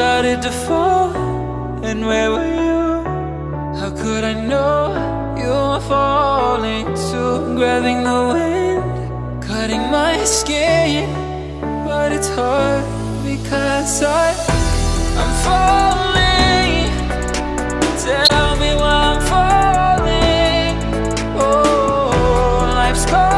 started to fall. And where were you? How could I know you were falling? Too? Grabbing the wind, cutting my skin. But it's hard because I, I'm falling. Tell me why I'm falling. Oh, life's cold.